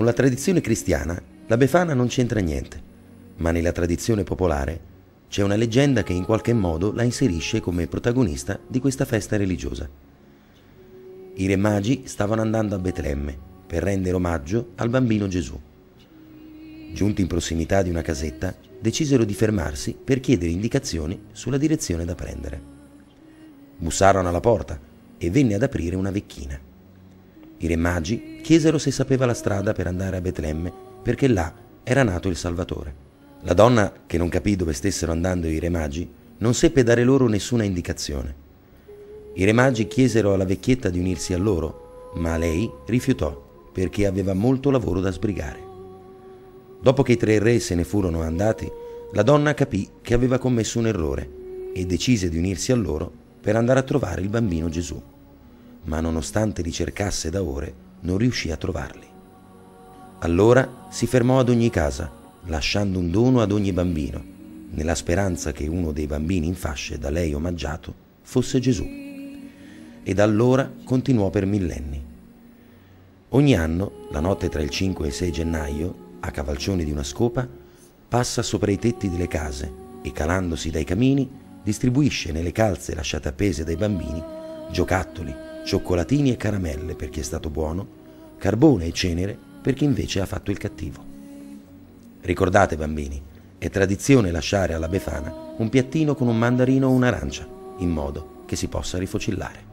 Con la tradizione cristiana la Befana non c'entra niente, ma nella tradizione popolare c'è una leggenda che in qualche modo la inserisce come protagonista di questa festa religiosa. I re magi stavano andando a Betlemme per rendere omaggio al bambino Gesù. Giunti in prossimità di una casetta, decisero di fermarsi per chiedere indicazioni sulla direzione da prendere. Bussarono alla porta e venne ad aprire una vecchina. I re magi chiesero se sapeva la strada per andare a Betlemme perché là era nato il Salvatore. La donna, che non capì dove stessero andando i re magi, non seppe dare loro nessuna indicazione. I re magi chiesero alla vecchietta di unirsi a loro, ma lei rifiutò perché aveva molto lavoro da sbrigare. Dopo che i tre re se ne furono andati, la donna capì che aveva commesso un errore e decise di unirsi a loro per andare a trovare il bambino Gesù. Ma nonostante li cercasse da ore, non riuscì a trovarli. Allora si fermò ad ogni casa lasciando un dono ad ogni bambino, nella speranza che uno dei bambini in fasce da lei omaggiato fosse Gesù. E da allora continuò per millenni. Ogni anno, la notte tra il 5 e il 6 gennaio, a cavalcioni di una scopa, passa sopra i tetti delle case e calandosi dai camini distribuisce nelle calze lasciate appese dai bambini giocattoli, cioccolatini e caramelle per chi è stato buono, carbone e cenere per chi invece ha fatto il cattivo. Ricordate bambini, è tradizione lasciare alla Befana un piattino con un mandarino o un'arancia, in modo che si possa rifocillare.